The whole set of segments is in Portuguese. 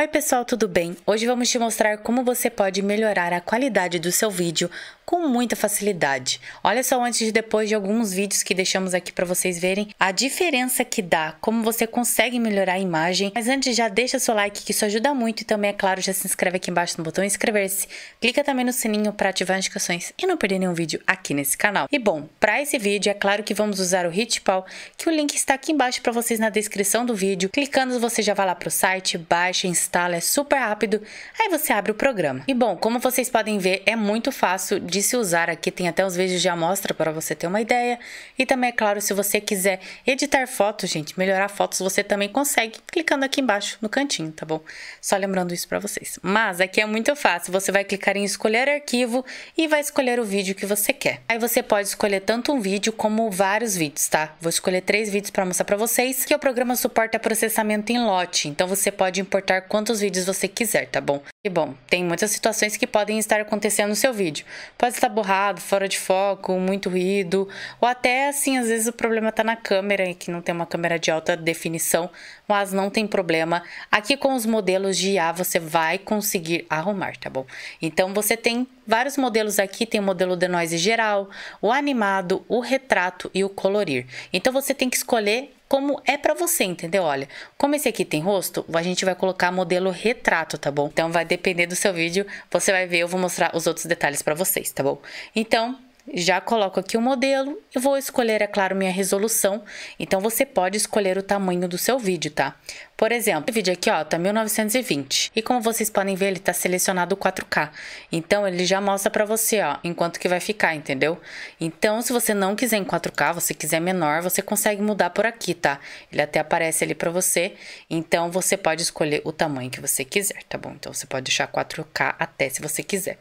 Oi pessoal, tudo bem? Hoje vamos te mostrar como você pode melhorar a qualidade do seu vídeo com muita facilidade. Olha só antes e depois de alguns vídeos que deixamos aqui para vocês verem a diferença que dá, como você consegue melhorar a imagem. Mas antes já deixa seu like que isso ajuda muito e também é claro já se inscreve aqui embaixo no botão inscrever-se. Clica também no sininho para ativar as notificações e não perder nenhum vídeo aqui nesse canal. E bom, para esse vídeo é claro que vamos usar o Hitpal, que o link está aqui embaixo para vocês na descrição do vídeo. Clicando você já vai lá para o site, baixa, instala, é super rápido. Aí você abre o programa. E bom, como vocês podem ver, é muito fácil de se usar. Aqui tem até os vídeos de amostra para você ter uma ideia. E também, é claro, se você quiser editar fotos, gente, melhorar fotos, você também consegue clicando aqui embaixo no cantinho, tá bom? Só lembrando isso para vocês. Mas aqui é muito fácil. Você vai clicar em escolher arquivo e vai escolher o vídeo que você quer. Aí você pode escolher tanto um vídeo como vários vídeos, tá? Vou escolher três vídeos para mostrar para vocês que o programa suporta processamento em lote. Então você pode importar quantos vídeos você quiser, tá bom? E bom, tem muitas situações que podem estar acontecendo no seu vídeo. Pode estar borrado, fora de foco, muito ruído, ou até assim, às vezes o problema está na câmera, que não tem uma câmera de alta definição, mas não tem problema. Aqui com os modelos de IA você vai conseguir arrumar, tá bom? Então você tem vários modelos aqui, tem o modelo de noise geral, o animado, o retrato e o colorir. Então você tem que escolher como é para você, entendeu? Olha, como esse aqui tem rosto, a gente vai colocar modelo retrato, tá bom? Então vai depender do seu vídeo, você vai ver, eu vou mostrar os outros detalhes para vocês, tá bom? Então, já coloco aqui o modelo e vou escolher, é claro, minha resolução. Então, você pode escolher o tamanho do seu vídeo, tá? Por exemplo, o vídeo aqui, ó, tá 1920. E como vocês podem ver, ele tá selecionado 4K. Então, ele já mostra pra você, ó, enquanto que vai ficar, entendeu? Então, se você não quiser em 4K, você quiser menor, você consegue mudar por aqui, tá? Ele até aparece ali pra você. Então, você pode escolher o tamanho que você quiser, tá bom? Então, você pode deixar 4K até se você quiser.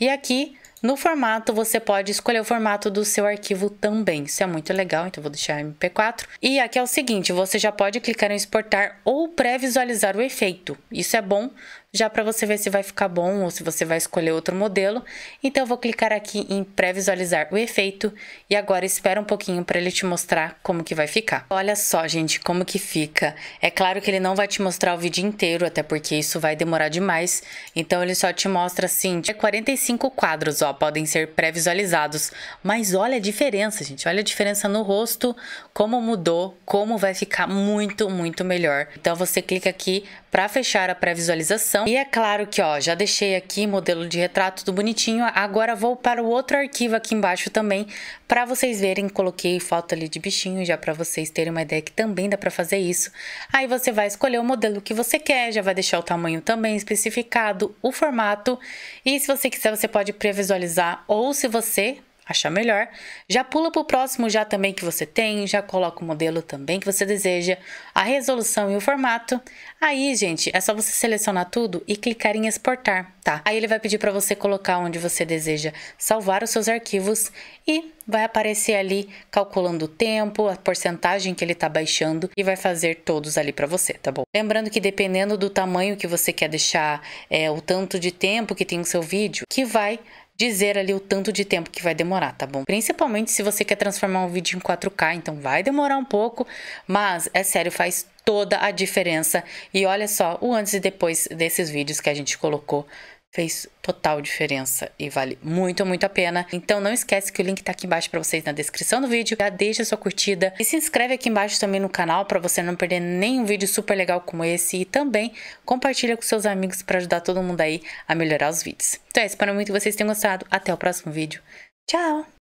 E aqui no formato, você pode escolher o formato do seu arquivo também. Isso é muito legal, então vou deixar MP4. E aqui é o seguinte, você já pode clicar em exportar ou pré-visualizar o efeito. Isso é bom já para você ver se vai ficar bom ou se você vai escolher outro modelo. Então eu vou clicar aqui em pré-visualizar o efeito e agora espera um pouquinho para ele te mostrar como que vai ficar. Olha só, gente, como que fica. É claro que ele não vai te mostrar o vídeo inteiro, até porque isso vai demorar demais. Então ele só te mostra assim, 45 quadros, ó, podem ser pré-visualizados. Mas olha a diferença, gente. Olha a diferença no rosto, como mudou, como vai ficar muito, muito melhor. Então você clica aqui para fechar a pré-visualização. E é claro que, ó, já deixei aqui modelo de retrato tudo bonitinho. Agora vou para o outro arquivo aqui embaixo também, para vocês verem. Coloquei foto ali de bichinho já para vocês terem uma ideia que também dá para fazer isso. Aí você vai escolher o modelo que você quer, já vai deixar o tamanho também especificado, o formato. E se você quiser, você pode pré-visualizar ou se você achar melhor, já pula para o próximo já também que você tem, já coloca o modelo também que você deseja, a resolução e o formato. Aí, gente, é só você selecionar tudo e clicar em exportar, tá? Aí ele vai pedir para você colocar onde você deseja salvar os seus arquivos e vai aparecer ali calculando o tempo, a porcentagem que ele está baixando e vai fazer todos ali para você, tá bom? Lembrando que dependendo do tamanho que você quer deixar, é, o tanto de tempo que tem o seu vídeo, que vai dizer ali o tanto de tempo que vai demorar, tá bom? Principalmente se você quer transformar um vídeo em 4K, então vai demorar um pouco, mas é sério, faz toda a diferença. E olha só, o antes e depois desses vídeos que a gente colocou fez total diferença e vale muito, muito a pena. Então não esquece que o link tá aqui embaixo para vocês na descrição do vídeo. Já deixa sua curtida e se inscreve aqui embaixo também no canal para você não perder nenhum vídeo super legal como esse e também compartilha com seus amigos para ajudar todo mundo aí a melhorar os vídeos. Então é, espero muito que vocês tenham gostado. Até o próximo vídeo. Tchau!